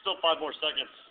still five more seconds.